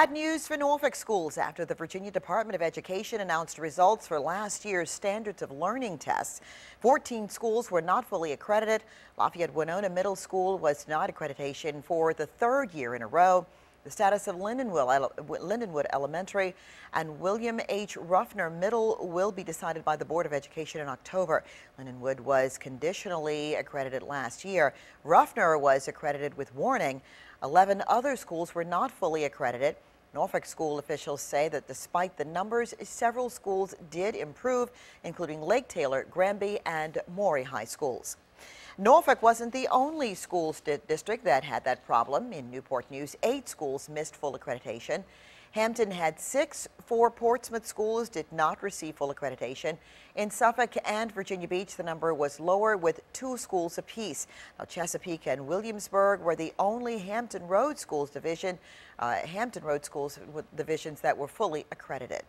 Bad news for Norfolk schools after the Virginia Department of Education announced results for last year's Standards of Learning tests. 14 schools were not fully accredited. Lafayette Winona Middle School was denied accreditation for the third year in a row. The status of Lindenwood Elementary and William H. Ruffner Middle will be decided by the Board of Education in October. Lindenwood was conditionally accredited last year. Ruffner was accredited with warning. 11 other schools were not fully accredited. Norfolk school officials say that despite the numbers, several schools did improve, including Lake Taylor, Granby, and Maury High Schools. Norfolk wasn't the only school district that had that problem. In Newport News, eight schools missed full accreditation. Hampton had six. Four Portsmouth schools did not receive full accreditation. In Suffolk and Virginia Beach, the number was lower with two schools apiece. Now, Chesapeake and Williamsburg were the only Hampton Road Schools division, uh, Hampton Road Schools divisions that were fully accredited.